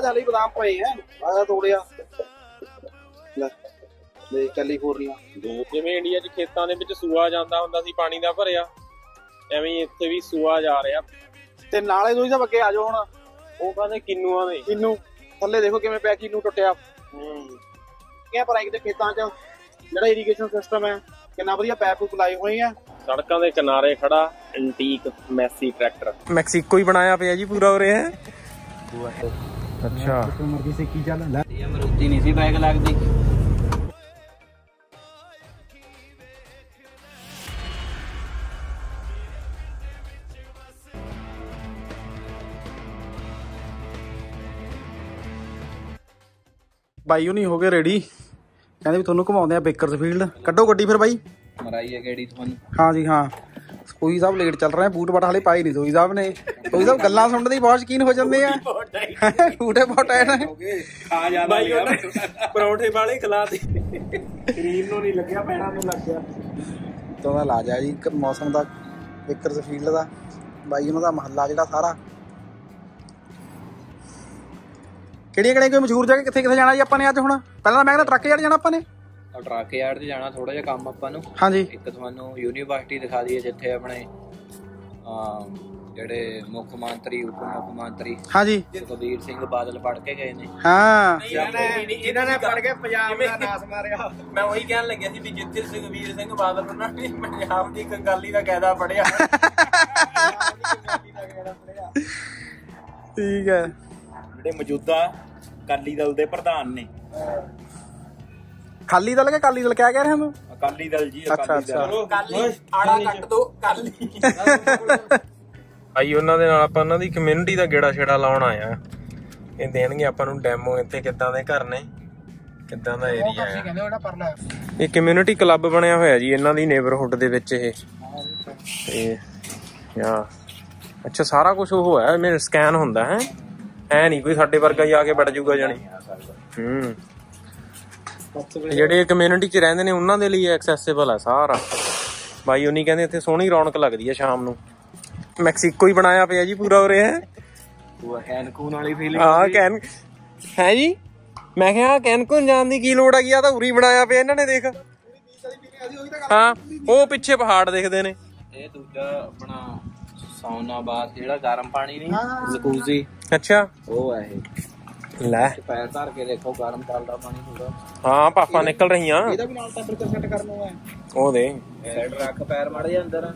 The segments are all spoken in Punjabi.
ਆ ਜਾ ਲਈ ਬਦਾਮ ਪਏ ਐ। ਆ ਤੋੜਿਆ। ਲੈ ਲੈ ਕੈਲੀਫੋਰਨੀਆ ਜਿਵੇਂ ਇੰਡੀਆ 'ਚ ਖੇਤਾਂ ਦੇ ਵਿੱਚ ਸੂਆ ਜਾਂਦਾ ਹੁੰਦਾ ਸੀ ਪਾਣੀ ਦਾ ਭਰਿਆ ਐਵੇਂ ਹੀ ਇੱਥੇ ਵੀ ਸੂਆ ਜਾ ਰਿਹਾ। ਤੇ ਨਾਲੇ ਦੋਈ ਸਾਹਿਬ ਅੱਗੇ ਆ ਜਾਓ ਹੁਣ। ਉਹ ਕਹਿੰਦੇ ਕਿੰਨੂਆਂ ਦੇ। ਕਿੰਨੂ ਥੱਲੇ ਦੇਖੋ ਕਿਵੇਂ ਪਿਆ ਕਿੰਨੂ ਟੁੱਟਿਆ। ਹੂੰ। ਕਿਹਾ ਪਰ ਦੇ ਖੇਤਾਂ 'ਚ ਜਿਹੜਾ ਇਰੀਗੇਸ਼ਨ ਸਿਸਟਮ ਹੈ ਕਿੰਨਾ ਵਧੀਆ ਪੈਪ ਪੂਪ ਲਾਏ ਹੋਏ ਆ ਸੜਕਾਂ ਦੇ ਕਿਨਾਰੇ ਖੜਾ ਐਂਟੀਕ ਮੈਸੀ ਟਰੈਕਟਰ ਮੈਕਸੀਕੋ ਹੀ ਬਣਾਇਆ ਪਿਆ ਜੀ ਪੂਰਾ ਹੈ। ਅੱਛਾ ਮਰਜ਼ੀ ਸੇ ਕੀ ਚੱਲ ਲੈ ਇਹ ਅਮਰੂਦੀ ਨਹੀਂ ਸੀ ਬੈਗ ਲੱਗਦੀ ਬਾਈ ਉਹ ਨਹੀਂ ਹੋ ਗਏ ਰੈਡੀ ਕਹਿੰਦੇ ਵੀ ਤੁਹਾਨੂੰ ਘੁਮਾਉਂਦੇ ਆ ਬੇਕਰਸਫੀਲਡ ਕੱਢੋ ਗੱਡੀ ਫਿਰ ਬਾਈ। ਮਰਾਈ ਹੈ ਕਿਹੜੀ ਤੁਹਾਨੂੰ। ਹਾਂ ਜੀ ਹਾਂ। ਸੋਈ ਸਾਹਿਬ ਲੇਟ ਚੱਲ ਰਹੇ ਆ। ਬੂਟ ਬਟ ਹਲੇ ਪਾਈ ਨਹੀਂ ਸੋਈ ਸਾਹਿਬ ਨੇ। ਸੋਈ ਸਾਹਿਬ ਗੱਲਾਂ ਸੁਣਨ ਦੇ ਹੀ ਬਹੁਤ ਸ਼ਕੀਨ ਹੋ ਜਾਂਦੇ ਆ। ਬੂਟੇ ਬਹੁਤ ਟਾਈਟ। ਨੇ ਖਾ ਜਾ ਬਾਈ ਪਰੌਂਠੇ ਵਾਲੇ ਖਿਲਾ ਦੇ ਤੋਂ ਦਾ ਲਾਜ ਜੀ ਇੱਕ ਮੌਸਮ ਦਾ ਬੇਕਰਸਫੀਲਡ ਦਾ। ਬਾਈ ਉਹਨਾਂ ਦਾ ਮਹੱਲਾ ਜਿਹੜਾ ਸਾਰਾ। ਕਿਹੜੀਆਂ ਕਿਹੜੀਆਂ ਕੋਈ ਮਸ਼ਹੂਰ ਜਗ੍ਹਾ ਕਿੱਥੇ ਕਿੱਥੇ ਜਾਣਾ ਜੀ ਆਪਾਂ ਨੇ ਅੱਜ ਹੁਣ? ਪਹਿਲਾਂ ਤਾਂ ਮੈਂ ਕਹਿੰਦਾ ਟਰੱਕ ਯਾਰ ਜਾਣਾ ਆਪਾਂ ਨੇ। ਟਰੱਕ ਯਾਰਡ 'ਚ ਜਾਣਾ ਥੋੜਾ ਜਿਹਾ ਕੰਮ ਆਪਾਂ ਨੂੰ। ਹਾਂਜੀ। ਇੱਕ ਤੁਹਾਨੂੰ ਯੂਨੀਵਰਸਿਟੀ ਦਿਖਾ ਦਈਏ ਜਿੱਥੇ ਆਪਣੇ ਜਿਹੜੇ ਮੁੱਖ ਮੰਤਰੀ ਉਪ ਮੁੱਖ ਮੰਤਰੀ ਹਾਂਜੀ। ਸੁਖਬੀਰ ਸਿੰਘ ਬਾਦਲ ਪੜ੍ਹ ਕੇ ਗਏ ਨੇ। ਹਾਂ। ਇਹਨਾਂ ਨੇ ਪੜ ਕੇ ਪੰਜਾਬ ਦਾ ਨਾਸ ਮਾਰਿਆ। ਮੈਂ ਉਹੀ ਕਹਿਣ ਲੱਗਿਆ ਸੀ ਵੀ ਜਿੱਥੇ ਸੁਖਵੀਰ ਸਿੰਘ ਬਾਦਲ ਉਹਨਾਂ ਨੇ ਪੰਜਾਬ ਦੀ ਕੰਗਾਲੀ ਦਾ ਕਾਇਦਾ ਪੜਿਆ ਠੀਕ ਹੈ। ਜਿਹੜੇ ਮੌਜੂਦਾ ਅਕਾਲੀ ਦਲ ਦੇ ਪ੍ਰਧਾਨ ਨੇ। ਖਾਲੀ ਦਲ ਕੇ ਕਾਲੀ ਦਲ ਕਿਆ ਕਹਿ ਰਹੇ ਹੋ? ਅਕਾਲੀ ਦਲ ਜੀ ਅੱਛਾ ਅੱਛਾ। ਕਾਲੀ ਆੜਾ ਕੱਟ ਦੋ ਕਾਲੀ ਆਈ ਉਹਨਾਂ ਦੇ ਨਾਲ ਆਪਾਂ ਉਹਨਾਂ ਦੀ ਕਮਿਊਨਿਟੀ ਦਾ ਗੇੜਾ ਛੇੜਾ ਲਾਉਣ ਆਇਆ ਇਹ ਦੇਣਗੇ ਆਪਾਂ ਨੂੰ ਡੈਮੋ ਇੱਥੇ ਕਿੱਦਾਂ ਦੇ ਘਰ ਨੇ ਕਿੱਦਾਂ ਦਾ ਏਰੀਆ ਹੈ। ਇਹ ਕਮਿਊਨਿਟੀ ਕਲੱਬ ਬਣਿਆ ਹੋਇਆ ਜੀ ਇਹਨਾਂ ਦੀ ਨੇਬਰਹੁੱਡ ਦੇ ਵਿੱਚ ਇਹ। ਤੇ ਯਾ ਅੱਛਾ ਸਾਰਾ ਕੁਝ ਉਹ ਹੈ ਮੇਰੇ ਸਕੈਨ ਹੁੰਦਾ ਹੈ। ਐ ਨਹੀਂ ਕੋਈ ਸਾਡੇ ਵਰਗਾ ਹੀ ਆ ਕੇ ਵੜ ਜਾਊਗਾ ਜਾਣੀ। ਹੂੰ। ਜਿਹੜੇ ਕਮਿਊਨਿਟੀ 'ਚ ਰਹਿੰਦੇ ਨੇ ਉਹਨਾਂ ਦੇ ਲਈ ਐਕਸੈਸਿਬਲ ਹੈ ਸਾਰਾ। ਬਾਈ ਉਹਨੀ ਕਹਿੰਦੇ ਇੱਥੇ ਸੋਹਣੀ ਰੌਣਕ ਲੱਗਦੀ ਹੈ ਸ਼ਾਮ ਨੂੰ। ਮੈਕਸੀਕੋ ਹੀ ਬਣਾਇਆ ਪਿਆ ਜੀ ਪੂਰਾ ਉਰੇ ਹੈ। ਉਹ ਕੈਨਕੂਨ ਵਾਲੀ ਫੀਲਿੰਗ ਹਾਂ ਕੈਨ ਹੈ ਜੀ? ਮੈਂ ਕਿਹਾ ਕੈਨਕੂਨ ਜਾਣ ਦੀ ਕੀ ਲੋੜ ਆ ਤਾਂ ਉਰੀ ਬਣਾਇਆ ਪਿਆ ਇਹਨਾਂ ਨੇ ਦੇਖ। ਹਾਂ ਉਹ ਪਿੱਛੇ ਪਹਾੜ ਦਿਖਦੇ ਨੇ। ਇਹ ਦੂਜਾ ਆਪਣਾ ਸੌਨਾਬਾਦ ਜਿਹੜਾ ਗਰਮ ਪਾਣੀ ਨਹੀਂ ਜਕੂਜ਼ੀ ਅੱਛਾ। ਉਹ ਹੈ ਇਹ। ਲੈ। ਪੈਰ ਧਰ ਕੇ ਦੇਖੋ ਗਰਮ ਚੱਲਦਾ ਪਾਣੀ ਪੂਰਾ। ਹਾਂ ਪਾਪਾ ਨਿਕਲ ਰਹੀਆਂ। ਇਹਦਾ ਵੀ ਨਾਲ ਟੈਂਪਰੇਚਰ ਸੈੱਟ ਕਰਨ ਨੂੰ ਹੈ ਉਹ ਦੇ ਸਾਈਡ ਰੱਖ ਪੈਰ ਮੜ ਜਾ ਅੰਦਰ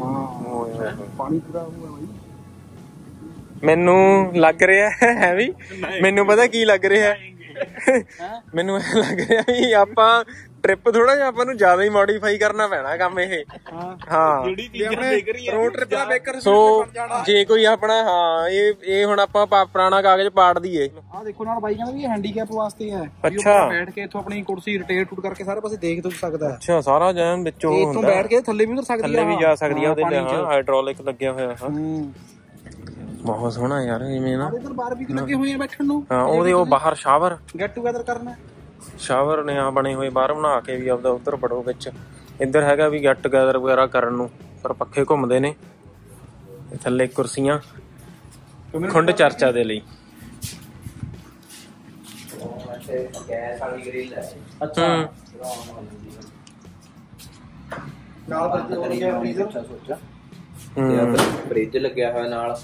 ਹਾਂ। ਪਾਣੀ ਪੂਰਾ ਹੋਇਆ ਬਾਈ। ਮੈਨੂੰ ਲੱਗ ਰਿਹਾ ਹੈ ਵੀ ਮੈਨੂੰ ਪਤਾ ਕੀ ਲੱਗ ਰਿਹਾ ਹੈ। ਮੈਨੂੰ ਇਹ ਲੱਗ ਰਿਹਾ ਵੀ ਆਪਾਂ ਟ੍ਰਿਪ ਥੋੜਾ ਜਿਹਾ ਆਪਾਂ ਨੂੰ ਜ਼ਿਆਦਾ ਹੀ ਮੋਡੀਫਾਈ ਕਰਨਾ ਪੈਣਾ ਕੰਮ ਇਹ। ਹਾਂ। ਰੋਡ ਟ੍ਰਿਪ ਦਾ ਬੇਕਰ ਸੋ ਜੇ ਕੋਈ ਆਪਣਾ ਹਾਂ ਇਹ ਇਹ ਹੁਣ ਆਪਾਂ ਪੁਰਾਣਾ ਕਾਗਜ਼ ਪਾੜ ਦਈਏ। ਆ ਦੇਖੋ ਨਾਲ ਬਾਈ ਕਹਿੰਦਾ ਵੀ ਇਹ ਹੈਂਡੀਕੈਪ ਵਾਸਤੇ ਹੈ। ਵੀ ਉਹ ਅੱਛਾ। ਬੈਠ ਕੇ ਇੱਥੋਂ ਆਪਣੀ ਕੁਰਸੀ ਰੋਟੇਟ ਟੂਟ ਕਰਕੇ ਸਾਰੇ ਪਾਸੇ ਦੇਖ ਦੁੱਖ ਸਕਦਾ ਹੈ। ਅੱਛਾ ਸਾਰਾ ਜੈਮ ਵਿੱਚੋਂ ਤੇ ਇੱਥੋਂ ਹੁੰਦਾ। ਬੈਠ ਕੇ ਥੱਲੇ ਵੀ ਉਤਰ ਸਕਦੀ ਥੱਲੇ ਵੀ ਜਾ ਸਕਦੀ ਆ ਉਹਦੇ ਲਈ ਪਾਣੀ 'ਚ। ਹਾਂ ਹਾਈਡ੍ਰੋਲਿਕ ਲੱਗਿਆ ਹੋਇਆ ਹਾਂ। ਹੂੰ। ਬਹੁਤ ਸੋਹਣਾ ਯਾਰ ਇਵੇਂ ਨਾ। ਇਧਰ ਬਾਹਰ ਵੀ ਲੱਗੇ ਹੋਏ ਆ ਬੈਠਣ ਨੂੰ। ਹਾਂ ਉਹਦੇ ਉਹ ਬਾਹਰ ਸ਼ਾਵਰ ਗੈਟ ਟੂਗੇਦਰ ਕਰਨਾ। ਸ਼ਾਵਰ ਨੇ ਆ ਬਣੇ ਹੋਏ ਬਾਹਰ ਬਣਾ ਕੇ ਵੀ ਆਪਦਾ ਉਧਰ ਪੜੋ ਵਿੱਚ। ਇੱਧਰ ਹੈਗਾ ਵੀ ਗੈਟ ਟੂਗੇਦਰ ਵਗੈਰਾ ਕਰਨ ਨੂੰ ਪਰ ਪੱਖੇ ਘੁੰਮਦੇ ਨੇ। ਤੇ ਥੱਲੇ ਕੁਰਸੀਆਂ ਖੁੰਡ ਚਰਚਾ ਦੇ ਲਈ। ਗੈਸ ਵਾਲੀ ਗ੍ਰਿਲ ਹੈ ਹੂੰ ਨਾਲ ਬੰਦ ਕਰੀ ਜਾਣੀ ਸੋਚਾ ਸੋਚਾ ਤੇ ਹੂੰ ਫ੍ਰਿਜ ਲੱਗਿਆ ਹੋਇਆ ਨਾਲ।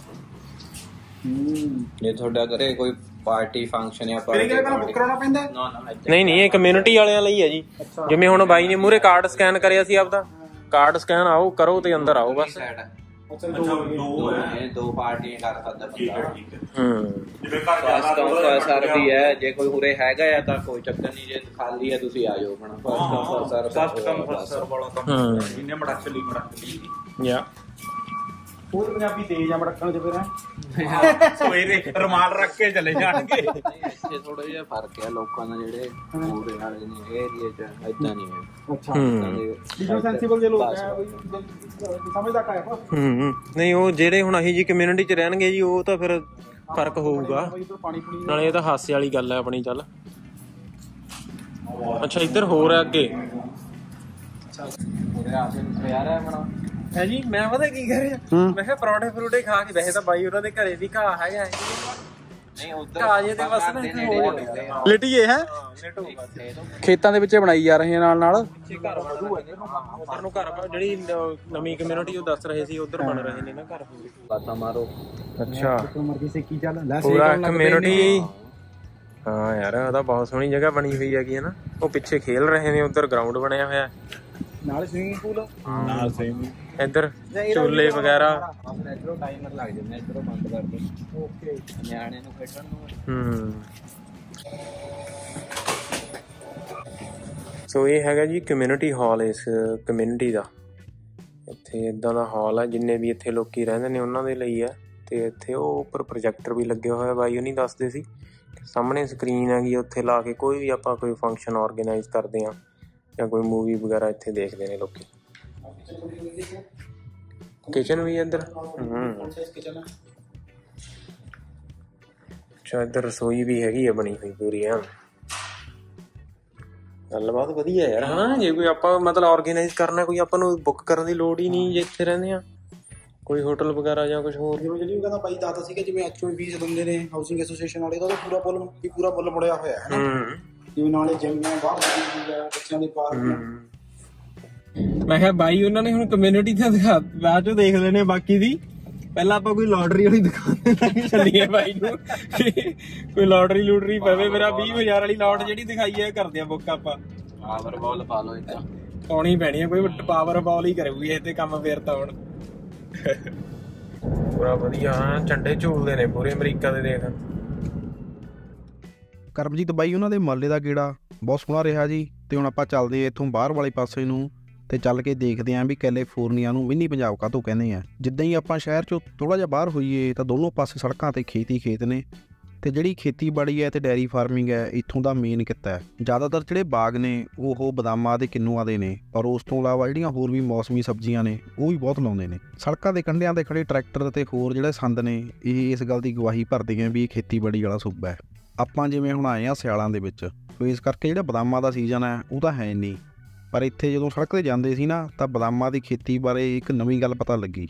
ਜੇ ਤੁਹਾਡਾ ਘਰੇ ਕੋਈ ਪਾਰਟੀ ਫੰਕਸ਼ਨ ਜਾਂ ਫਿਰ ਕਿਹੜੇ ਪਹਿਲਾਂ ਬੁੱਕ ਕਰਾਉਣਾ ਪੈਂਦਾ? ਨਾ ਨਾ ਨਹੀਂ ਨਹੀਂ ਇਹ ਕਮਿਊਨਿਟੀ ਵਾਲਿਆਂ ਲਈ ਹੈ ਜੀ। ਜਿਵੇਂ ਹੁਣ ਬਾਈ ਨੇ ਮੂਰੇ ਕਾਰਡ ਸਕੈਨ ਕਰਿਆ ਸੀ ਆਪਦਾ। ਕਾਰਡ ਸਕੈਨ ਆਓ ਕਰੋ ਤੇ ਅੰਦਰ ਆਓ ਬਸ। ਸਾਈਡ ਹੈ ਅੱਛਾ ਦੋ ਦੋ ਦੋ ਪਾਰਟੀਆਂ ਕਰ ਸਕਦਾ ਬੰਦਾ। ਹੂੰ ਜਿਵੇਂ ਘਰ ਜੇ ਕੋਈ ਉਰੇ ਹੈਗਾ ਆ ਤਾਂ ਕੋਈ ਚੱਕਰ ਨਹੀਂ। ਜੇ ਖਾਲੀ ਹੈ ਤੁਸੀਂ ਆ ਜਾਓ ਆਪਣਾ ਫਸਟ ਕਮ ਫਸਟ ਸਰਵ ਵਾਲਾ ਕੰਮ ਲਈ ਯਾ ਉਹ ਪੰਜਾਬੀ ਤੇਜ਼ ਆ ਮੜਕਣ ਚ ਫਿਰ ਹੈ। ਸਵੇਰੇ ਰਮਾਲ ਰੱਖ ਕੇ ਚਲੇ ਜਾਣਗੇ। ਇੱਥੇ ਥੋੜਾ ਜਿਹਾ ਫ਼ਰਕ ਹੈ ਲੋਕਾਂ ਦਾ ਜਿਹੜੇ ਪੂਰੇ ਵਾਲੇ ਨੇ ਇਹ ਏਰੀਆ 'ਚ ਇਦਾਂ ਨਹੀਂ ਹੈ। ਅੱਛਾ। ਬਿਜਨਸ ਸੈਂਸੀਬਲ ਦੇ ਲੋਕ ਹੈ ਬਈ ਸਮਝਦਾ ਕਾ ਹੈ ਹੂੰ ਨਹੀਂ ਉਹ ਜਿਹੜੇ ਹੁਣ ਅਹੀ ਜੀ ਕਮਿਊਨਿਟੀ ਚ ਰਹਿਣਗੇ ਜੀ ਉਹ ਤਾਂ ਫਿਰ ਫ਼ਰਕ ਹੋਊਗਾ। ਨਾਲੇ ਇਹ ਤਾਂ ਹਾਸੇ ਵਾਲੀ ਗੱਲ ਹੈ ਆਪਣੀ ਚੱਲ। ਅੱਛਾ ਇੱਧਰ ਹੋਰ ਹੈ ਅੱਗੇ। ਨੂੰ ਯਾਰ ਹੈ ਆਪਣਾ। ਹੈ ਜੀ ਮੈਂ ਪਤਾ ਕੀ ਕਰ ਰਿਹਾ? ਹੂੰ। ਮੈਂ ਕਿਹਾ ਪਰੌਂਠੇ ਫਰੂਟੇ ਖਾ ਕੇ ਵੈਸੇ ਤਾਂ ਬਾਈ ਉਹਨਾਂ ਦੇ ਘਰੇ ਵੀ ਘਾਹ ਹੈਗਾ ਹੈ। ਨਹੀਂ ਉਧਰ ਕਾਜੇ ਦੇ ਬਸ ਨਾ ਇੱਥੇ ਹੋ ਲਿਟੀਏ ਹੈ? ਖੇਤਾਂ ਦੇ ਵਿੱਚ ਬਣਾਈ ਜਾ ਰਹੇ ਆ ਨਾਲ ਨਾਲ। ਉਧਰ ਨੂੰ ਘਰ ਜਿਹੜੀ ਨ- ਨਵੀਂ ਕਮਿਊਨਿਟੀ ਉਹ ਦੱਸ ਰਹੇ ਸੀ ਉਧਰ ਬਣ ਰਹੇ ਨੇ ਨਾ ਘਰ। ਬਾਤਾਂ ਮਾਰੋ। ਅੱਛਾ। ਮਰਜ਼ੀ ਸੇ ਕੀ ਚੱਲ। ਲੈ ਪੂਰਾ ਕਮਿਊਨਿਟੀ ਹਾਂ ਯਾਰ ਉਹਦਾ ਬਹੁਤ ਸੋਹਣੀ ਜਗ੍ਹਾ ਬਣੀ ਹੋਈ ਹੈਗੀ ਹੈ ਨਾ। ਉਹ ਪਿੱਛੇ ਖੇਲ ਰਹੇ ਨੇ ਉਧਰ ਗਰਾਊਂਡ ਬਣਿਆ ਹੋਇਆ। ਹੈ। ਨਾਲ ਸਵਿਮਿੰਗ ਪੂਲ ਨਾਲ ਸੇਮ ਇੱਧਰ ਝੂਲੇ ਵਗੈਰਾ। ਇਧਰੋਂ ਟਾਈਮਰ ਲੱਗ ਜਾਂਦਾ ਇਧਰੋਂ ਬੰਦ ਕਰ ਦੇ ਓਕੇ ਨਿਆਣੇ ਨੂੰ ਖੇਡਣ ਨੂੰ। ਹੂੰ। ਸੋ ਇਹ ਹੈਗਾ ਜੀ ਕਮਿਊਨਿਟੀ ਹਾਲ ਇਸ ਕਮਿਊਨਿਟੀ ਦਾ। ਇੱਥੇ ਇਦਾਂ ਦਾ ਹਾਲ ਹੈ ਜਿੰਨੇ ਵੀ ਇੱਥੇ ਲੋਕੀ ਰਹਿੰਦੇ ਨੇ ਉਹਨਾਂ ਦੇ ਲਈ ਹੈ ਤੇ ਇੱਥੇ ਉਹ ਉੱਪਰ ਪ੍ਰੋਜੈਕਟਰ ਵੀ ਲੱਗਿਆ ਹੋਇਆ ਬਾਈ ਉਹ ਨਹੀਂ ਦੱਸਦੇ ਸੀ। ਸਾਹਮਣੇ ਸਕਰੀਨ ਹੈਗੀ ਉੱਥੇ ਲਾ ਕੇ ਕੋਈ ਵੀ ਆਪਾਂ ਕੋਈ ਫੰਕਸ਼ਨ ਆਰਗੇਨਾਈਜ਼ ਕਰਦੇ ਆ। ਜਾਂ ਕੋਈ ਮੂਵੀ ਵਗੈਰਾ ਇੱਥੇ ਦੇਖਦੇ ਨੇ ਲੋਕੀ। ਕਿਚਨ ਵੀ ਇੱਧਰ? ਹੂੰ ਅੱਛਾ ਇੱਧਰ ਰਸੋਈ ਵੀ ਹੈਗੀ ਆ ਬਣੀ ਹੋਈ ਪੂਰੀ ਆ ਗੱਲਬਾਤ ਵਧੀਆ ਯਾਰ। ਹਾਂ ਜੇ ਕੋਈ ਆਪਾਂ ਮਤਲਬ ਆਰਗੇਨਾਈਜ਼ ਕਰਨਾ ਕੋਈ ਆਪਾਂ ਨੂੰ ਬੁੱਕ ਕਰਨ ਦੀ ਲੋੜ ਹੀ ਨਹੀਂ ਜੇ ਇੱਥੇ ਰਹਿੰਦੇ ਆ। ਕੋਈ ਹੋਟਲ ਵਗੈਰਾ ਜਾਂ ਕੁਝ ਹੋਰ। ਜਿਵੇਂ ਜਿਹੜੀ ਕਹਿੰਦਾ ਬਾਈ ਦੱਸਦਾ ਸੀਗਾ ਜਿਵੇਂ ਐਚਓ ਫੀਸ ਦਿੰਦੇ ਨੇ ਹਾਊਸਿੰਗ ਐਸੋਸੀਏਸ਼ਨ ਵਾਲੇ ਦਾ ਪੂਰਾ ਪੁੱਲ ਪੂਰਾ ਪੁੱਲ ਮੁੜਿਆ ਹੋਇਆ ਹੈ ਨਾ। ਹੂੰ। ਜਿਵੇਂ ਨਾਲੇ ਜਿਮ ਹੈ ਬਾਹਰ ਦੀ ਹੈ ਬੱਚਿਆਂ ਦੇ ਪਾਰਕ ਮੈਂ ਕਿਹਾ ਬਾਈ ਉਹਨਾਂ ਨੇ ਹੁਣ ਕਮਿਊਨਿਟੀ ਤੇ ਦਿਖਾ ਬਾਅਦ ਚੋਂ ਦੇਖ ਲੈਣੇ ਬਾਕੀ ਦੀ। ਪਹਿਲਾਂ ਆਪਾਂ ਕੋਈ ਲਾਟਰੀ ਵਾਲੀ ਦੁਕਾਨ ਤੇ ਨਹੀਂ ਚੱਲੀਏ ਬਾਈ ਨੂੰ। ਕੋਈ ਲਾਟਰੀ ਲੂਟਰੀ ਪਵੇ ਮੇਰਾ 20000 ਵਾਲੀ ਲਾਟ ਜਿਹੜੀ ਦਿਖਾਈ ਹੈ ਕਰਦੇ ਆ ਬੁੱਕ ਆਪਾਂ। ਪਾਵਰ ਬਾਲ ਪਾ ਲਓ ਇੱਦਾਂ। ਪਾਉਣੀ ਪੈਣੀ ਹੈ ਕੋਈ ਪਾਵਰ ਬਾਲ ਹੀ ਕਰੂਗੀ ਇਹ ਤੇ ਕੰਮ ਫੇਰ ਤਾਂ ਹੁਣ। ਪੂਰਾ ਵਧੀਆ ਝੰਡੇ ਝੂਲਦੇ ਨੇ ਪੂਰੇ ਅਮਰੀਕਾ ਦੇ ਦੇਖ। ਕਰਮਜੀਤ ਬਾਈ, ਉਹਨਾਂ ਦੇ ਮਹੱਲੇ ਦਾ ਗੇੜਾ ਬਹੁਤ ਸੋਹਣਾ ਰਿਹਾ ਜੀ ਤੇ ਹੁਣ ਆਪਾਂ ਚੱਲਦੇ ਆ ਇੱਥੋਂ ਬਾਹਰ ਵਾਲੇ ਪਾਸੇ ਨੂੰ ਤੇ ਚੱਲ ਕੇ ਦੇਖਦੇ ਆਂ ਵੀ ਕੈਲੀਫੋਰਨੀਆ ਨੂੰ ਮਿੰਨੀ ਪੰਜਾਬ ਕਾਹਤੋਂ ਕਹਿੰਦੇ ਆ। ਜਿੱਦਾਂ ਹੀ ਆਪਾਂ ਸ਼ਹਿਰ ਚੋਂ ਥੋੜਾ ਜਿਹਾ ਬਾਹਰ ਹੋਈਏ ਤਾਂ ਦੋਨੋਂ ਪਾਸੇ ਸੜਕਾਂ ਤੇ ਖੇਤੀ ਖੇਤ ਨੇ ਤੇ ਜਿਹੜੀ ਖੇਤੀਬਾੜੀ ਹੈ ਤੇ ਡੈਰੀ ਫਾਰਮਿੰਗ ਹੈ, ਇੱਥੋਂ ਦਾ ਮੇਨ ਕਿੱਤਾ ਹੈ। ਜ਼ਿਆਦਾਤਰ ਜਿਹੜੇ ਬਾਗ ਨੇ ਉਹ ਬਦਾਮਾਂ ਦੇ ਕਿੰਨੂਆਂ ਦੇ ਨੇ ਪਰ ਉਸ ਤੋਂ ਇਲਾਵਾ ਜਿਹੜੀਆਂ ਹੋਰ ਵੀ ਮੌਸਮੀ ਸਬਜ਼ੀਆਂ ਨੇ ਉਹ ਵੀ ਬਹੁਤ ਲਾਉਂਦੇ ਨੇ। ਸੜਕਾਂ ਦੇ ਕੰਢਿਆਂ ਤੇ ਖੜੇ ਟਰੈਕਟਰ ਤੇ ਹੋਰ ਜਿਹੜੇ ਸੰਦ ਨੇ, ਇਹ ਇਸ ਗੱਲ ਦੀ ਗਵਾਹੀ ਭਰਦੇ ਆ ਵੀ ਇਹ ਖੇਤੀਬਾੜੀ ਵਾਲਾ ਸੂਬਾ ਹੈ। ਆਪਾਂ ਜਿਵੇਂ ਹੁਣ ਆਏ ਆ ਸਿਆਲਾਂ ਦੇ ਵਿੱਚ ਸੋ ਇਸ ਕਰਕੇ ਜਿਹੜਾ ਬਦਾਮਾਂ ਦਾ ਸੀਜ਼ਨ ਹੈ, ਉਹ ਤਾਂ ਹੈ ਨਹੀਂ ਪਰ ਇੱਥੇ ਜਦੋਂ ਸੜਕ ਤੇ ਜਾਂਦੇ ਸੀ ਨਾ, ਤਾਂ ਬਦਾਮਾਂ ਦੀ ਖੇਤੀ ਬਾਰੇ ਇੱਕ ਨਵੀਂ ਗੱਲ ਪਤਾ ਲੱਗੀ।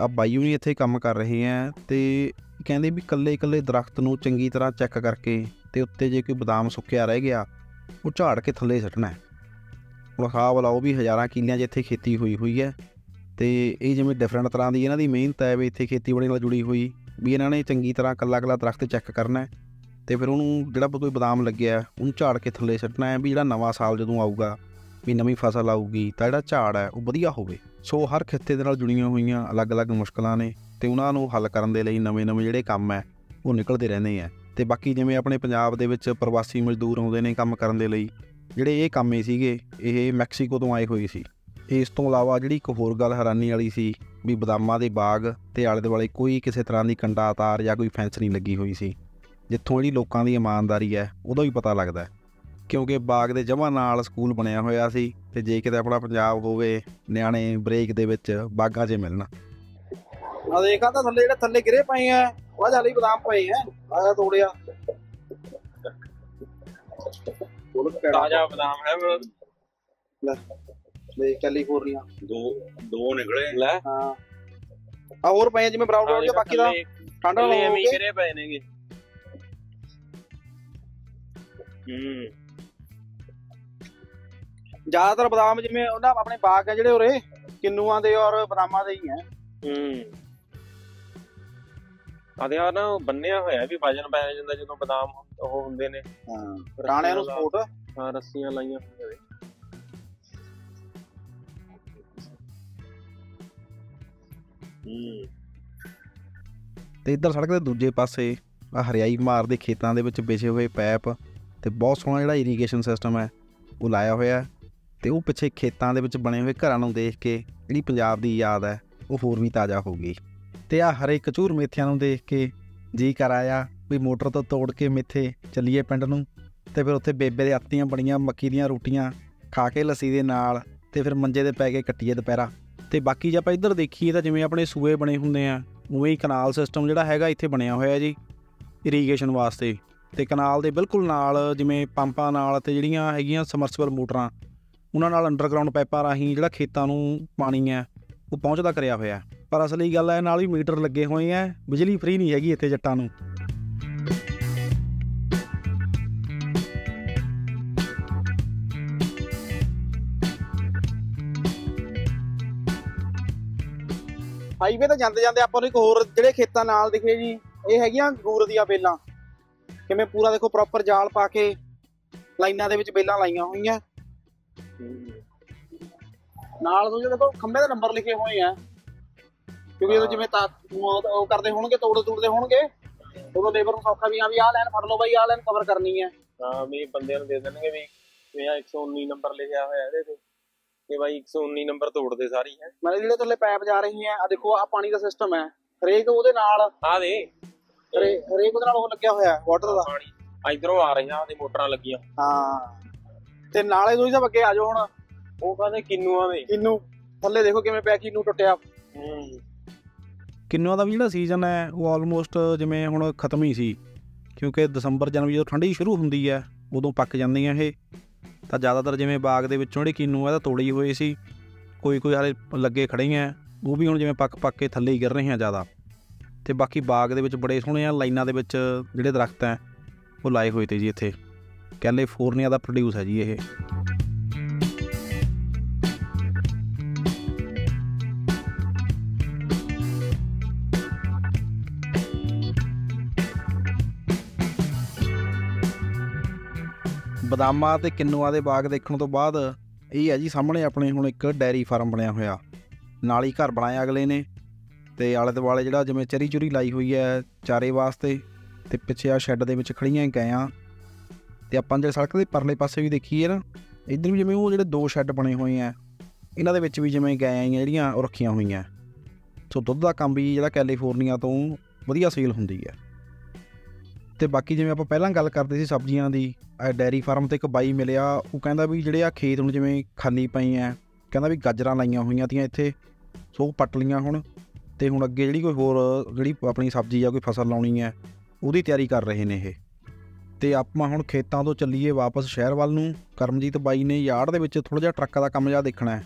ਆ ਬਾਈ ਵੀ ਇੱਥੇ ਕੰਮ ਕਰ ਰਹੇ ਆ ਤੇ ਕਹਿੰਦੇ ਵੀ ਕੱਲੇ ਕੱਲੇ ਦਰਖਤ ਨੂੰ ਚੰਗੀ ਤਰ੍ਹਾਂ ਚੈੱਕ ਕਰਕੇ, ਤੇ ਉੱਤੇ ਜੇ ਕੋਈ ਬਦਾਮ ਸੁੱਕਿਆ ਰਹਿ ਗਿਆ, ਉਹ ਝਾੜ ਕੇ ਥੱਲੇ ਸੁੱਟਣਾ ਹੈ। ਹੁਣ ਹਿਸਾਬ ਲਾਓ ਵੀ ਹਜ਼ਾਰਾਂ ਕਿੱਲਿਆਂ 'ਚ ਇੱਥੇ ਖੇਤੀ ਹੋਈ ਹੋਈ ਹੈ, ਤੇ ਇਹ ਜਿਵੇਂ ਡਿਫਰੈਂਟ ਤਰ੍ਹਾਂ ਦੀ ਇਹਨਾਂ ਦੀ ਮਿਹਨਤ ਹੈ ਵੀ ਇੱਥੇ ਖੇਤੀਬਾੜੀ ਨਾਲ ਜੁੜੀ ਹੋਈ, ਵੀ ਇਹਨਾਂ ਨੇ ਚੰਗੀ ਤਰ੍ਹਾਂ ਕੱਲਾ ਕੱਲਾ ਦਰਖਤ ਚੈੱਕ ਕਰਨਾ ਹੈ। ਤੇ ਫਿਰ ਉਹਨੂੰ ਜਿਹੜਾ ਕੋਈ ਬਦਾਮ ਲੱਗਿਆ, ਉਹਨੂੰ ਝਾੜ ਕੇ ਥੱਲੇ ਸੁੱਟਣਾ ਹੈ ਵੀ ਜਿਹੜਾ ਨਵਾਂ ਸਾਲ ਜਦੋਂ ਆਊਗਾ, ਵੀ ਨਵੀਂ ਫਸਲ ਆਊਗੀ, ਤਾਂ ਜਿਹੜਾ ਝਾੜ ਹੈ ਉਹ ਵਧੀਆ ਹੋਵੇ। ਸੋ ਹਰ ਖਿੱਤੇ ਦੇ ਨਾਲ ਜੁੜੀਆਂ ਹੋਈਆਂ ਅਲੱਗ-ਅਲੱਗ ਮੁਸ਼ਕਲਾਂ ਨੇ ਤੇ ਉਹਨਾਂ ਨੂੰ ਹੱਲ ਕਰਨ ਦੇ ਲਈ ਨਵੇਂ-ਨਵੇਂ ਜਿਹੜੇ ਕੰਮ ਹੈ, ਉਹ ਨਿਕਲਦੇ ਰਹਿੰਦੇ ਆ ਤੇ ਬਾਕੀ ਜਿਵੇਂ ਆਪਣੇ ਪੰਜਾਬ ਦੇ ਵਿੱਚ ਪ੍ਰਵਾਸੀ ਮਜ਼ਦੂਰ ਆਉਂਦੇ ਨੇ ਕੰਮ ਕਰਨ ਦੇ ਲਈ, ਜਿਹੜੇ ਇਹ ਕੰਮੇ ਸੀਗੇ, ਇਹ ਮੈਕਸੀਕੋ ਤੋਂ ਆਏ ਹੋਏ ਸੀ। ਇਸ ਤੋਂ ਇਲਾਵਾ ਜਿਹੜੀ ਇੱਕ ਹੋਰ ਗੱਲ ਹੈਰਾਨੀ ਵਾਲੀ ਸੀ, ਵੀ ਬਦਾਮਾਂ ਦੇ ਬਾਗ ਤੇ ਆਲੇ ਦੁਆਲੇ ਕੋਈ ਕਿਸੇ ਤਰ੍ਹਾਂ ਦੀ ਕੰਡਾ ਤਾਰ ਜਾਂ ਕੋਈ ਫੈਂਸ ਨਹੀਂ ਲੱਗੀ ਹੋਈ ਸੀ। ਜਿੱਥੋਂ ਜਿਹੜੀ ਲੋਕਾਂ ਦੀ ਇਮਾਨਦਾਰੀ ਹੈ ਉਹਦਾ ਵੀ ਪਤਾ ਲੱਗਦਾ ਹੈ। ਕਿਉਂਕਿ ਬਾਗ ਦੇ ਜਮਾਂ ਨਾਲ ਸਕੂਲ ਬਣਿਆ ਹੋਇਆ ਸੀ ਤੇ ਜੇ ਕਿਤੇ ਆਪਣਾ ਪੰਜਾਬ ਹੋਵੇ ਨਿਆਣੇ ਬ੍ਰੇਕ ਦੇ ਵਿੱਚ ਬਾਗਾਂ 'ਚ ਮਿਲਣ। ਆ ਦੇਖਾ ਤਾਂ ਥੱਲੇ ਜਿਹੜੇ ਥੱਲੇ ਗਿਰੇ ਪਏ ਆ ਉਹ ਜਾਲੀ ਬਦਾਮ ਪਏ ਆ ਆਇਆ ਤੋੜਿਆ। ਤਾਜ਼ਾ ਬਦਾਮ ਹੈ ਦੇ ਕੈਲੀਫੋਰਨੀਆ ਦੋ ਦੋ ਨਿਕਲੇ। ਲੈ। ਹਾਂ। ਆ ਹੋਰ ਪਏ ਆ ਜਿਵੇਂ ਬਰਾਊਨ ਹੋ ਗਿਆ ਬਾਕੀ ਦਾ ਠੰਡ ਹੋ ਕੇ ਗਿਰੇ ਪਏ ਨੇਗੇ। ਹੂੰ। ਜ਼ਿਆਦਾਤਰ ਬਦਾਮ ਜਿਵੇਂ ਉਹਨਾਂ ਆਪਣੇ ਬਾਗ ਆ ਜਿਹੜੇ ਉਰੇ ਕਿੰਨੂਆਂ ਦੇ ਔਰ ਬਦਾਮਾਂ ਦੇ ਹੀ ਆ। ਹੂੰ। ਆਦੇ ਆ ਨਾ ਉਹ ਬੰਨਿਆ ਹੋਇਆ ਵੀ ਵਜਨ ਪੈ ਜਾਂਦਾ ਜਦੋਂ ਬਦਾਮ ਉਹ ਹੁੰਦੇ ਨੇ। ਹਾਂ ਟਾਣਿਆਂ ਨੂੰ ਸਪੋਰਟ। ਹਾਂ ਰੱਸੀਆਂ ਲਾਈਆਂ ਹੋਈਆਂ ਨੇ। ਹੂੰ ਤੇ ਇੱਧਰ ਸੜਕ ਦੇ ਦੂਜੇ ਪਾਸੇ ਆ ਹਰਿਆਈ ਮਾਰਦੇ ਖੇਤਾਂ ਦੇ ਵਿੱਚ ਵਿਛੇ ਹੋਏ ਪੈਪ। ਤੇ ਬਹੁਤ ਸੋਹਣਾ ਜਿਹੜਾ ਇਰੀਗੇਸ਼ਨ ਸਿਸਟਮ ਹੈ, ਉਹ ਲਾਇਆ ਹੋਇਆ ਹੈ ਤੇ ਉਹ ਪਿੱਛੇ ਖੇਤਾਂ ਦੇ ਵਿੱਚ ਬਣੇ ਹੋਏ ਘਰਾਂ ਨੂੰ ਦੇਖ ਕੇ ਜਿਹੜੀ ਪੰਜਾਬ ਦੀ ਯਾਦ ਹੈ, ਉਹ ਹੋਰ ਵੀ ਤਾਜ਼ਾ ਹੋ ਗਈ। ਤੇ ਆ ਹਰੇ ਕਚੂਰ ਮੇਥਿਆਂ ਨੂੰ ਦੇਖ ਕੇ ਜੀ ਕਰ ਆਇਆ ਵੀ ਮੋਟਰ ਤੋਂ ਤੋੜ ਕੇ ਮੇਥੇ ਚੱਲੀਏ ਪਿੰਡ ਨੂੰ ਤੇ ਫਿਰ ਉੱਥੇ ਬੇਬੇ ਦੇ ਆਤੀਆਂ ਬਣੀਆਂ, ਮੱਕੀ ਦੀਆਂ ਰੋਟੀਆਂ ਖਾ ਕੇ ਲੱਸੀ ਦੇ ਨਾਲ ਤੇ ਫਿਰ ਮੰਜੇ ਦੇ ਪੈ ਕੇ ਕੱਟੀਏ ਦੁਪਹਿਰਾ। ਤੇ ਬਾਕੀ ਜੇ ਆਪਾਂ ਇੱਧਰ ਦੇਖੀਏ ਤਾਂ ਜਿਵੇਂ ਆਪਣੇ ਸੂਏ ਬਣੇ ਹੁੰਦੇ ਆ, ਉਵੇਂ ਹੀ ਕਨਾਲ ਸਿਸਟਮ ਜਿਹੜਾ ਹੈਗਾ ਇੱਥੇ ਬਣਿਆ ਹੋਇਆ ਜੀ ਇਰੀਗੇਸ਼ਨ ਵਾਸਤੇ। ਤੇ ਕਨਾਲ ਦੇ ਬਿਲਕੁਲ ਨਾਲ ਜਿਵੇਂ ਪੰਪਾਂ ਨਾਲ ਤੇ ਜਿਹੜੀਆਂ ਹੈਗੀਆਂ ਸਮਰਸੀਬਲ ਮੋਟਰਾਂ, ਉਹਨਾਂ ਨਾਲ ਅੰਡਰਗਰਾਉਂਡ ਪਾਈਪਾਂ ਰਾਹੀਂ ਜਿਹੜਾ ਖੇਤਾਂ ਨੂੰ ਪਾਣੀ ਹੈ, ਉਹ ਪਹੁੰਚਦਾ ਕਰਿਆ ਹੋਇਆ ਪਰ ਅਸਲੀ ਗੱਲ ਹੈ, ਨਾਲ ਵੀ ਮੀਟਰ ਲੱਗੇ ਹੋਏ ਆ ਬਿਜਲੀ ਫ੍ਰੀ ਨਹੀਂ ਹੈਗੀ ਇੱਥੇ ਜੱਟਾਂ ਨੂੰ। ਹਾਈਵੇ ਤੇ ਜਾਂਦੇ ਜਾਂਦੇ ਆਪਾਂ ਨੂੰ ਇੱਕ ਹੋਰ ਜਿਹੜੇ ਖੇਤਾਂ ਨਾਲ ਦਿਖੇ ਜੀ, ਇਹ ਹੈਗੀਆਂ ਗੂਰ ਦੀਆਂ ਬੇਲਾਂ। ਕਿਵੇਂ ਪੂਰਾ ਦੇਖੋ ਪ੍ਰੋਪਰ ਜਾਲ ਪਾ ਕੇ ਲਾਈਨਾਂ ਦੇ ਵਿੱਚ ਬੇਲਾਂ ਲਾਈਆਂ ਹੋਈਆਂ। ਨਾਲ ਦੂਜੇ ਦੇਖੋ ਖੰਭੇ ਦੇ ਨੰਬਰ ਲਿਖੇ ਹੋਏ ਆ। ਕਿਉਂਕਿ ਜਦੋਂ ਜਿਵੇਂ ਤਾਂ ਉਹ ਕਰਦੇ ਹੋਣਗੇ ਤੋੜ ਤੋੜਦੇ ਹੋਣਗੇ। ਉਦੋਂ ਲੇਬਰ ਨੂੰ ਸੌਖਾ ਵੀ ਆ ਵੀ ਆਹ ਲਾਈਨ ਫੜ ਲਓ ਬਾਈ ਆਹ ਲਾਈਨ ਕਵਰ ਕਰਨੀ ਹੈ ਹਾਂ ਵੀ ਬੰਦਿਆਂ ਨੂੰ ਦੇ ਦੇਣਗੇ ਵੀ ਇਹ 119 ਨੰਬਰ ਲਿਖਿਆ ਹੋਇਆ ਇਹਦੇ ਤੇ। ਕਿ ਬਾਈ 119 ਨੰਬਰ ਤੋੜਦੇ ਸਾਰੀ ਹੈ। ਮਤਲਬ ਜਿਹੜੇ ਥੱਲੇ ਪਾਈਪ ਜਾ ਰਹੀ ਹੈ ਆ ਦੇਖੋ ਆ ਪਾਣੀ ਦਾ ਸਿਸਟਮ ਹੈ। ਹਰੇਕ ਉਹਦੇ ਨਾਲ ਆ ਦੇ। ਹਰੇ- ਹਰੇਕ ਉਹਦੇ ਨਾਲ ਉਹ ਲੱਗਿਆ ਹੋਇਆ ਹੈ ਵਾਟਰ ਦਾ। ਪਾਣੀ। ਇਧਰੋਂ ਆ ਰਹੀਆਂ ਉਹਦੇ ਮੋਟਰਾਂ ਲੱਗੀਆਂ। ਹਾਂ। ਤੇ ਨਾਲੇ ਦੋਈ ਸਾਹਿਬ ਅੱਗੇ ਆ ਜਾਓ ਹੁਣ। ਉਹ ਕਹਿੰਦੇ ਕਿੰਨੂਆਂ ਦੇ। ਕਿੰਨੂ ਥੱਲੇ ਦੇਖੋ ਕਿਵੇਂ ਪਿਆ ਕਿੰਨੂ ਟੁੱਟਿਆ। ਹੂੰ। ਕਿੰਨਿਆਂ ਦਾ ਵੀ ਜਿਹੜਾ ਸੀਜ਼ਨ ਹੈ ਉਹ ਆਲਮੋਸਟ ਜਿਵੇਂ ਹੁਣ ਖਤਮ ਹੀ ਸੀ। ਕਿਉਂਕਿ ਦਸੰਬਰ ਜਨਵਰੀ ਜਦੋਂ ਠੰਡੀ ਸ਼ੁਰੂ ਹੁੰਦੀ ਹੈ ਉਦੋਂ ਪੱਕ ਜਾਂਦੀਆਂ ਇਹ। ਤਾਂ ਜ਼ਿਆਦਾਤਰ ਜਿਵੇਂ ਬਾਗ ਦੇ ਵਿੱਚੋਂ ਜਿਹੜੇ ਕਿੰਨੂ ਆ ਤਾਂ ਤੋੜੀ ਹੋਏ ਸੀ। ਕੋਈ ਕੋਈ ਹਾਲੇ ਲੱਗੇ ਖੜੇ ਆ। ਉਹ ਵੀ ਹੁਣ ਜਿਵੇਂ ਪੱਕ ਪੱਕ ਕੇ ਥੱਲੇ ਹੀ ਗਿਰ ਰਹੇ ਆ ਜ਼ਿਆਦਾ। ਤੇ ਬਾਕੀ ਬਾਗ ਦੇ ਵਿੱਚ ਬੜੇ ਸੋਹਣੇ ਆ, ਲਾਈਨਾਂ ਦੇ ਵਿੱਚ ਜਿਹੜੇ ਦਰਖਤ ਆ ਉਹ ਲਾਏ ਹੋਏ ਤੇ ਜੀ ਇੱਥੇ। ਕੈਲੀਫੋਰਨੀਆ ਦਾ ਪ੍ਰੋਡਿਊਸ ਹੈ ਜੀ ਇਹ। ਬਦਾਮਾਂ ਤੇ ਕਿੰਨੂਆਂ ਦੇ ਬਾਗ ਦੇਖਣ ਤੋਂ ਬਾਅਦ ਇਹ ਹੈ ਜੀ ਸਾਹਮਣੇ ਆਪਣੇ ਹੁਣ ਇੱਕ ਡੈਰੀ ਫਾਰਮ ਬਣਿਆ ਹੋਇਆ। ਨਾਲ ਹੀ ਘਰ ਬਣਾਇਆ ਅਗਲੇ ਨੇ। ਤੇ ਆਲੇ ਦੁਆਲੇ ਜਿਹੜਾ ਜਿਵੇਂ ਚਰੀ ਚੁਰੀ ਲਾਈ ਹੋਈ ਹੈ ਚਾਰੇ ਵਾਸਤੇ ਤੇ ਪਿੱਛੇ ਆ ਸ਼ੈੱਡ ਦੇ ਵਿੱਚ ਖੜੀਆਂ ਗਾਵਾਂ ਤੇ ਆਪਾਂ ਜਿਹੜੇ ਸੜਕ ਦੇ ਪਰਲੇ ਪਾਸੇ ਵੀ ਦੇਖੀਏ ਨਾ, ਇੱਧਰ ਵੀ ਜਿਵੇਂ ਉਹ ਜਿਹੜੇ ਦੋ ਸ਼ੈੱਡ ਬਣੇ ਹੋਏ ਆ, ਇਹਨਾਂ ਦੇ ਵਿੱਚ ਵੀ ਜਿਵੇਂ ਗਾਵਾਂ ਹੀ ਜਿਹੜੀਆਂ ਉਹ ਰੱਖੀਆਂ ਹੋਈਆਂ। ਸੋ ਦੁੱਧ ਦਾ ਕੰਮ ਵੀ ਜਿਹੜਾ ਕੈਲੀਫੋਰਨੀਆ ਤੋਂ ਵਧੀਆ ਸੇਲ ਹੁੰਦੀ ਹੈ। ਤੇ ਬਾਕੀ ਜਿਵੇਂ ਆਪਾਂ ਪਹਿਲਾਂ ਗੱਲ ਕਰਦੇ ਸੀ ਸਬਜ਼ੀਆਂ ਦੀ, ਇਹ ਡੈਰੀ ਫਾਰਮ ਤੇ ਇੱਕ ਬਾਈ ਮਿਲਿਆ, ਉਹ ਕਹਿੰਦਾ ਵੀ ਜਿਹੜੇ ਆ ਖੇਤ ਹੁਣ ਜਿਵੇਂ ਖਾਲੀ ਪਏ ਆ, ਕਹਿੰਦਾ ਵੀ ਗਾਜਰਾਂ ਲਾਈਆਂ ਹੋਈਆਂ ਤੀਆਂ ਇੱਥੇ, ਸੋ ਉਹ ਪੱਟ ਲੀਆਂ ਹੁਣ। ਤੇ ਹੁਣ ਅੱਗੇ ਜਿਹੜੀ ਕੋਈ ਹੋਰ, ਜਿਹੜੀ ਆਪਣੀ ਸਬਜ਼ੀ ਜਾਂ ਕੋਈ ਫਸਲ ਲਾਉਣੀ ਹੈ, ਉਹਦੀ ਤਿਆਰੀ ਕਰ ਰਹੇ ਨੇ ਇਹ। ਤੇ ਆਪਾਂ ਹੁਣ ਖੇਤਾਂ ਤੋਂ ਚੱਲੀਏ ਵਾਪਸ ਸ਼ਹਿਰ ਵੱਲ ਨੂੰ, ਕਰਮਜੀਤ ਬਾਈ ਨੇ ਯਾਰਡ ਦੇ ਵਿੱਚ ਥੋੜਾ ਜਿਹਾ ਟਰੱਕਾਂ ਦਾ ਕੰਮ ਜਿਹਾ ਦੇਖਣਾ ਹੈ।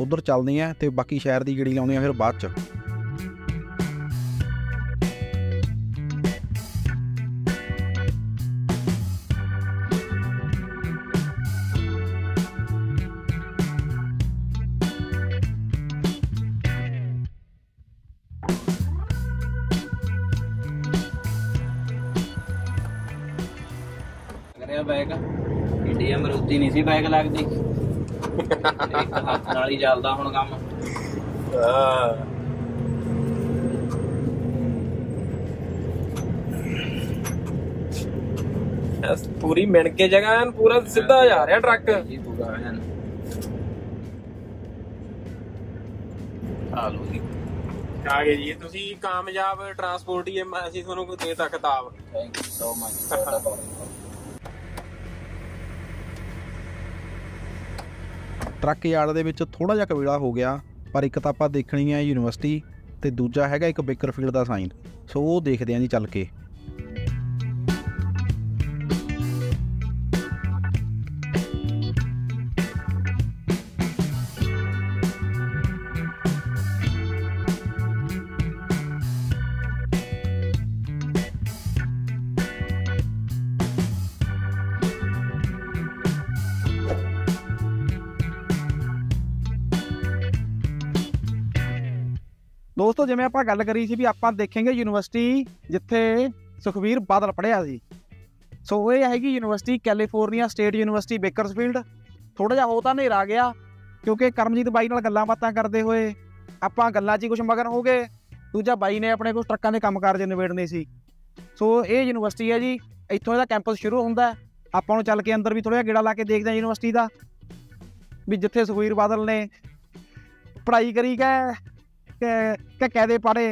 ਉਧਰ ਚੱਲਦੇ ਆ ਤੇ ਬਾਕੀ ਸ਼ਹਿਰ ਦੀ ਗੇੜੀ ਲਾਉਂਦੇ ਆ ਫਿਰ ਬਾਅਦ ਚ। ਇੰਡੀਆ ਮਰੂਤੀ ਨਹੀਂ ਸੀ ਬੈਗ ਲੱਗਦੀ। ਇੱਕ ਹੱਥ ਨਾਲ ਹੀ ਚੱਲਦਾ ਹੁਣ ਕੰਮ। ਐਸ ਪੂਰੀ ਮਿਣ ਕੇ ਜਗ੍ਹਾ ਐਨ ਪੂਰਾ ਸਿੱਧਾ ਜਾ ਰਿਹਾ ਟਰੱਕ। ਜੀ ਪੂਰਾ ਐਨ। ਆ ਲੋ ਜੀ। ਆ ਗਏ ਜੀ। ਤੁਸੀਂ ਕਾਮਯਾਬ ਟਰਾਂਸਪੋਰਟ ਹੀ ਅਸੀਂ ਤੁਹਾਨੂੰ ਕੋਈ ਦੇ ਤਾ ਕਿਤਾਬ thank you so much truck yard ਦੇ ਵਿੱਚ ਥੋੜਾ ਜਿਹਾ ਕਵੇਲਾ ਹੋ ਗਿਆ, ਪਰ ਇੱਕ ਤਾਂ ਆਪਾਂ ਦੇਖਣੀ ਹੈ ਯੂਨੀਵਰਸਿਟੀ ਤੇ ਦੂਜਾ ਹੈਗਾ ਇੱਕ ਬੇਕਰਫੀਲਡ ਦਾ ਸਾਈਨ ਸੋ ਉਹ ਦੇਖਦੇ ਆਂ ਜੀ ਚੱਲ ਕੇ। ਦੋਸਤੋ, ਜਿਵੇਂ ਆਪਾਂ ਗੱਲ ਕਰੀ ਸੀ ਵੀ ਆਪਾਂ ਦੇਖਾਂਗੇ ਯੂਨੀਵਰਸਿਟੀ ਜਿੱਥੇ ਸੁਖਵੀਰ ਬਾਦਲ ਪੜ੍ਹਿਆ ਸੀ। ਸੋ ਇਹ ਹੈਗੀ university California state university, Bakersfield. ਥੋੜਾ ਜਿਹਾ ਹੋ ਤਾਂ ਹਨੇਰਾ ਆ ਗਿਆ, ਕਿਉਂਕਿ ਕਰਮਜੀਤ ਬਾਈ ਨਾਲ ਗੱਲਾਂ ਬਾਤਾਂ ਕਰਦੇ ਹੋਏ ਆਪਾਂ ਗੱਲਾਂ 'ਚ ਹੀ ਕੁਝ ਮਗਨ ਹੋ ਗਏ। ਦੂਜਾ ਬਾਈ ਨੇ ਆਪਣੇ ਕੋਲ ਟਰੱਕਾਂ ਦੇ ਕੰਮਕਾਰ ਨਿਬੇੜਨੇ ਸੀ। ਸੋ ਇਹ ਯੂਨੀਵਰਸਿਟੀ ਹੈ ਜੀ, ਇੱਥੋਂ ਇਹਦਾ ਕੈਂਪਸ ਸ਼ੁਰੂ ਹੁੰਦਾ ਆਪਾਂ ਨੂੰ ਚੱਲ ਕੇ ਅੰਦਰ ਵੀ ਥੋੜਾ ਜਿਹਾ ਗੇੜਾ ਲਾ ਕੇ ਦੇਖਦੇ ਹਾਂ ਯੂਨੀਵਰਸਿਟੀ ਦਾ। ਵੀ ਜਿੱਥੇ ਸੁਖਵੀਰ ਬਾਦਲ ਨੇ ਪੜ੍ਹਾਈ ਕਰੀ ਗਏ ਕਿ ਕਿ ਕਹਦੇ ਪੜੇ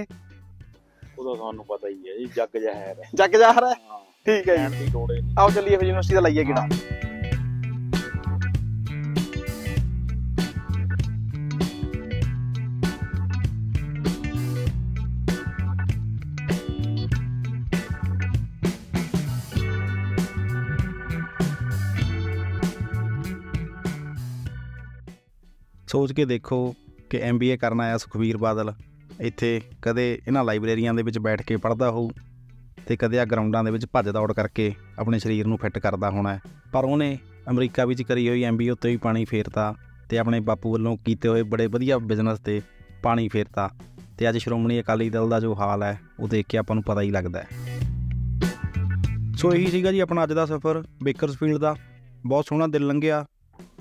ਉਦੋਂ ਤੁਹਾਨੂੰ ਪਤਾ ਹੀ ਹੈ ਜੀ ਜੱਗ ਜ਼ਹਿਰ ਹੈ। ਜੱਗ ਜਾਹਰ ਹੈ? ਠੀਕ ਹੈ ਜੀ। ਆਓ ਚੱਲੀਏ ਫਿਰ ਯੂਨੀਵਰਸਿਟੀ ਦਾ ਲਾਈਏ ਗੇੜਾ। ਸੋਚ ਕੇ ਦੇਖੋ ਕਿ ਐਮਬੀਏ ਕਰਨ ਆਇਆ ਸੁਖਵੀਰ ਬਾਦਲ। ਇੱਥੇ ਕਦੇ ਇਹਨਾਂ ਲਾਇਬ੍ਰੇਰੀਆਂ ਦੇ ਵਿੱਚ ਬੈਠ ਕੇ ਪੜ੍ਹਦਾ ਹੋਊ ਤੇ ਕਦੇ ਆ ਗਰਾਊਂਡਾਂ ਦੇ ਵਿੱਚ ਭੱਜ ਦੌੜ ਕਰਕੇ ਆਪਣੇ ਸਰੀਰ ਨੂੰ ਫਿੱਟ ਕਰਦਾ ਹੋਣਾ ਪਰ ਉਹਨੇ ਅਮਰੀਕਾ ਵਿੱਚ ਕਰੀ ਹੋਈ ਐਮਬੀਏ ਉੱਤੇ ਵੀ ਪਾਣੀ ਫੇਰਤਾ ਤੇ ਆਪਣੇ ਬਾਪੂ ਵੱਲੋਂ ਕੀਤੇ ਹੋਏ ਬੜੇ ਵਧੀਆ ਬਿਜ਼ਨਸ ਤੇ ਪਾਣੀ ਫੇਰਤਾ ਤੇ ਅੱਜ ਸ਼੍ਰੋਮਣੀ ਅਕਾਲੀ ਦਲ ਦਾ ਜੋ ਹਾਲ ਹੈ, ਉਹ ਦੇਖ ਕੇ ਆਪਾਂ ਨੂੰ ਪਤਾ ਹੀ ਲੱਗਦਾ ਹੈ। ਸੋ ਇਹੀ ਸੀਗਾ ਜੀ ਆਪਣਾ ਅੱਜ ਦਾ ਸਫ਼ਰ ਬੇਕਰਸਫੀਲਡ ਦਾ। ਬਹੁਤ ਸੋਹਣਾ ਦਿਲ ਲੰਘਿਆ।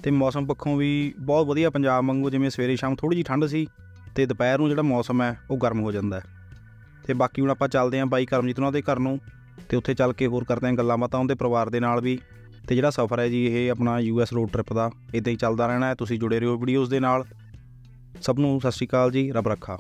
ਤੇ ਮੌਸਮ ਪੱਖੋਂ ਵੀ ਬਹੁਤ ਵਧੀਆ ਪੰਜਾਬ ਵਾਂਗੂ, ਜਿਵੇਂ ਸਵੇਰੇ ਸ਼ਾਮ ਥੋੜੀ ਜਿਹੀ ਠੰਡ ਸੀ ਤੇ ਦੁਪਹਿਰ ਨੂੰ ਜਿਹੜਾ ਮੌਸਮ ਹੈ, ਉਹ ਗਰਮ ਹੋ ਜਾਂਦਾ ਹੈ। ਤੇ ਬਾਕੀ ਹੁਣ ਆਪਾਂ ਚੱਲਦੇ ਆਂ ਬਾਈ ਕਰਮਜੀਤ ਉਹਨਾਂ ਦੇ ਘਰ ਨੂੰ ਤੇ ਉੱਥੇ ਚੱਲ ਕੇ ਹੋਰ ਕਰਦੇ ਆਂ ਗੱਲਾਂ ਬਾਤਾਂ ਉਹਦੇ ਪਰਿਵਾਰ ਦੇ ਨਾਲ ਵੀ। ਤੇ ਜਿਹੜਾ ਸਫ਼ਰ ਹੈ ਜੀ, ਇਹ ਆਪਣਾ ਯੂਐਸ ਰੋਡ ਟ੍ਰਿਪ ਦਾ, ਇਦਾਂ ਹੀ ਚੱਲਦਾ ਰਹਿਣਾ ਹੈ, ਤੁਸੀਂ ਜੁੜੇ ਰਹੋ ਵੀਡੀਓਜ਼ ਦੇ ਨਾਲ। ਸਭ ਨੂੰ ਸਤਿ ਸ਼੍ਰੀ ਅਕਾਲ ਜੀ, ਰੱਬ ਰੱਖਾ।